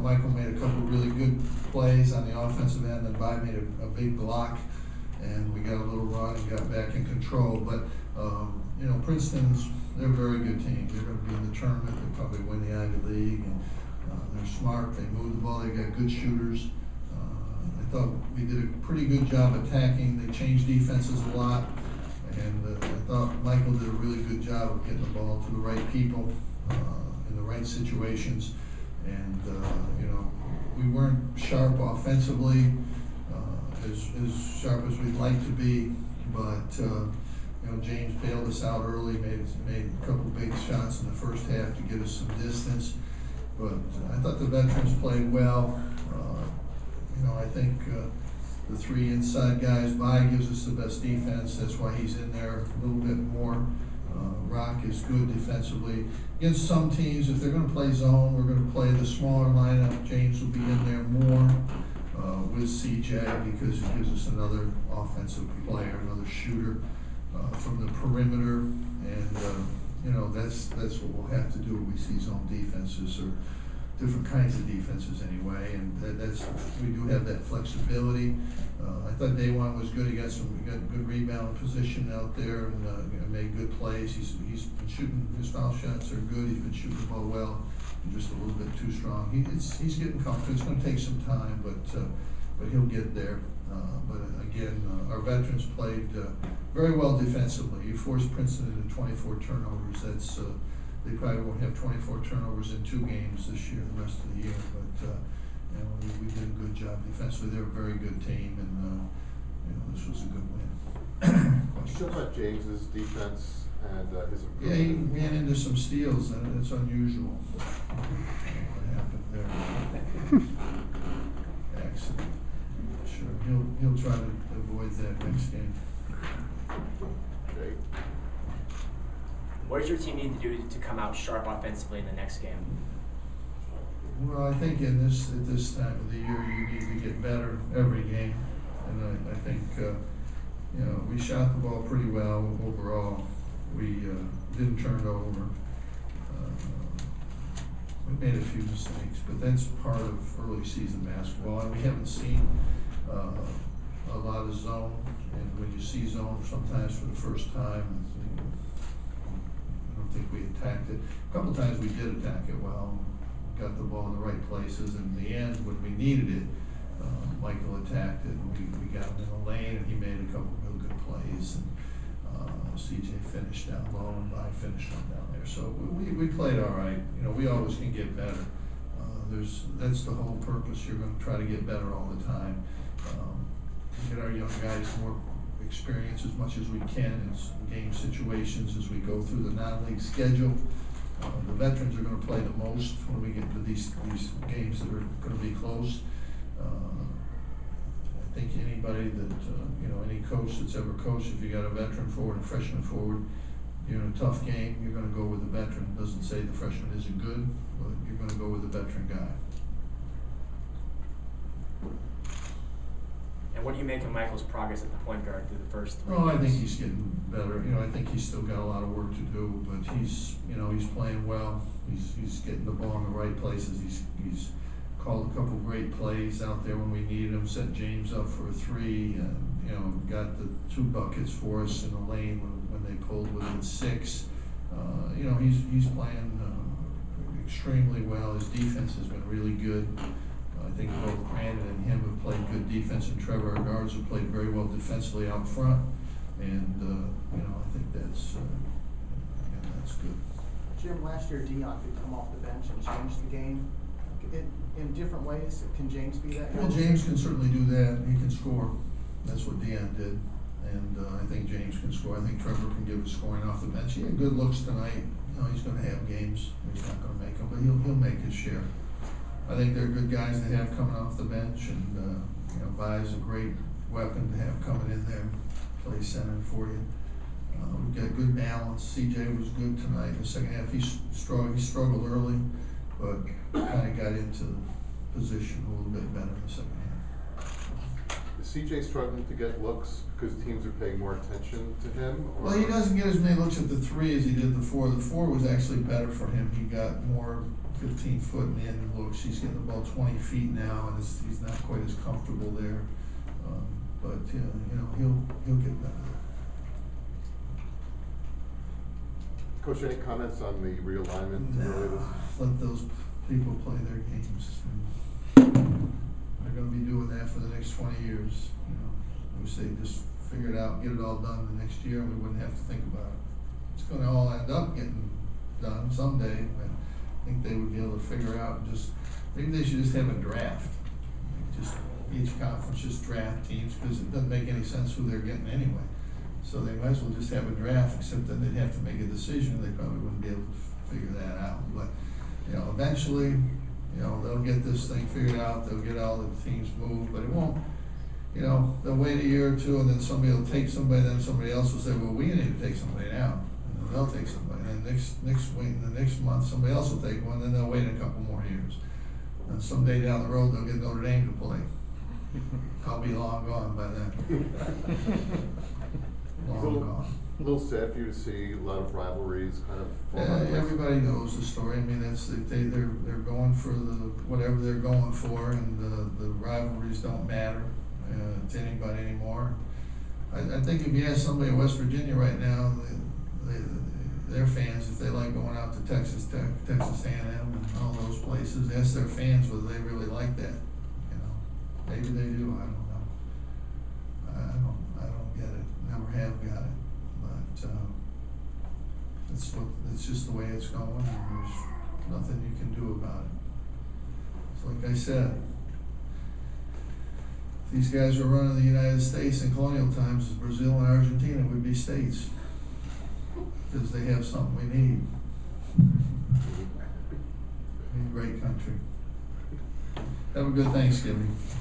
Michael made a couple really good plays on the offensive end, and Baye made a, a big block, and we got a little run and got back in control. But, um, you know, Princeton's, they're a very good team. They're gonna be in the tournament, they'll probably win the Ivy League, and, uh, they're smart, they move the ball, they got good shooters. Uh, I thought we did a pretty good job attacking, they changed defenses a lot, and uh, I thought Michael did a really good job of getting the ball to the right people, uh, in the right situations. And, uh, you know, we weren't sharp offensively, uh, as, as sharp as we'd like to be, but, uh, you know, James bailed us out early, made, made a couple big shots in the first half to get us some distance. But I thought the veterans played well. Uh, You know, I think uh, the three inside guys, Baye gives us the best defense, that's why he's in there a little bit more. Uh, Rock is good defensively. Against some teams, if they're gonna play zone, we're gonna play the smaller lineup. James will be in there more uh, with CJ because it gives us another offensive player, another shooter uh, from the perimeter. And, uh, you know, that's, that's what we'll have to do when we see zone defenses or different kinds of defenses anyway. And that, that's, we do have that flexibility. Uh, I thought DaJuan was good. He got some, he got good rebound position out there and, uh, made good plays. He's, he's been shooting, his foul shots are good. He's been shooting the ball well. He's just a little bit too strong. He, it's, he's getting comfortable. It's gonna take some time, but, uh, but he'll get there. Uh, but again, uh, our veterans played, uh, very well defensively. You forced Princeton into twenty-four turnovers. That's, uh, they probably won't have twenty-four turnovers in two games this year, the rest of the year, but, uh, you know, we, we did a good job defensively. They're a very good team and, uh, you know, this was a good win. Talk about James's defense and uh, his Yeah, he improvement. ran into some steals, and it's unusual. What happened there? Accident. Sure, he'll, he'll try to avoid that next game. Jake? What does your team need to do to come out sharp offensively in the next game? Well, I think in this, at this time of the year, you need to get better every game. And I, I think, uh, you know, we shot the ball pretty well overall. We, uh, didn't turn it over. Uh, We made a few mistakes, but that's part of early season basketball. And we haven't seen, uh, a lot of zone. And when you see zone sometimes for the first time, don't think we attacked it. A couple times we did attack it well, got the ball in the right places, and in the end, when we needed it, uh, Michael attacked it, and we, we got him in the lane, and he made a couple real good plays, and, uh, CJ finished down low, and I finished one down there, so we, we, played all right, you know, we always can get better. Uh, there's, that's the whole purpose, you're gonna try to get better all the time. Um, Get our young guys more experience as much as we can in game situations as we go through the non-league schedule. Uh, the veterans are gonna play the most when we get to these, these games that are gonna be close. Uh, I think anybody that, uh, you know, any coach that's ever coached, if you got a veteran forward and freshman forward, you're in a tough game, you're gonna go with the veteran. Doesn't say the freshman isn't good, but you're gonna go with the veteran guy. And what do you make of Michael's progress at the point guard through the first three Oh, I think he's getting better, you know, I think he's still got a lot of work to do, but he's, you know, he's playing well. He's, he's getting the ball in the right places, he's, he's called a couple great plays out there when we needed him, set James up for a three, and, you know, got the two buckets for us in the lane when, when they pulled within six. Uh, you know, he's, he's playing, uh, extremely well, his defense has been really good. I think both Brandon and him have played good defense, and Trevor, our guards, have played very well defensively out front. And, uh, you know, I think that's, uh, yeah, that's good. Jim, last year Dion could come off the bench and change the game in, in different ways. Can James be that? Well, James can certainly do that, he can score, that's what Dion did, and, uh, I think James can score, I think Trevor can give us scoring off the bench, he had good looks tonight, you know, he's gonna have games, he's not gonna make them, but he'll, he'll make his share. I think they're good guys to have coming off the bench, and, uh, you know, Baye's a great weapon to have coming in there, play center for you. Uh, we've got good balance, CJ was good tonight the second half, he struggled, he struggled early, but kinda got into position a little bit better in the second half. Is CJ struggling to get looks because teams are paying more attention to him? or- Well, he doesn't get as many looks at the three as he did the four. The four was actually better for him. He got more fifteen foot and in the end looks. He's getting about twenty feet now, and it's, he's not quite as comfortable there. Um, but, uh, you know, he'll, he'll get better. Coach, any comments on the realignment? really Nah, this- let those people play their games. They're twenty years, you know. We say just figure it out, get it all done the next year, and we wouldn't have to think about it. It's gonna all end up getting done someday, but I think they would be able to figure out just, maybe they should just have a draft. Just, each conference just draft teams, because it doesn't make any sense who they're getting anyway. So they might as well just have a draft, except then they'd have to make a decision, they probably wouldn't be able to figure that out, but, you know, eventually, you know, they'll get this thing figured out, they'll get all the teams moved, but it won't, you know, they'll wait a year or two, and then somebody will take somebody, then somebody else will say, well, we need to take somebody now. And then they'll take somebody, and then next, next week, the next month, somebody else will take one, then they'll wait a couple more years. And someday down the road, they'll get Notre Dame to play. I'll be long gone by then. Long gone. A little sad for you to see a lot of rivalries kind of. fall Yeah, out of place. everybody knows the story, I mean, that's, they, they're, they're going for the, whatever they're going for, and the, the rivalries don't matter, uh, to anybody anymore. I, I think if you ask somebody in West Virginia right now, they, they, their fans, if they like going out to Texas Tech, Texas A and M, and all those places, ask their fans whether they really like that, you know, maybe they do, I don't know. I don't, I don't get it, never have got it, but, um, it's what, it's just the way it's going, and there's nothing you can do about it. So like I said, these guys were running the United States in colonial times, Brazil and Argentina would be states. Cause they have something we need, a great country. Have a good Thanksgiving.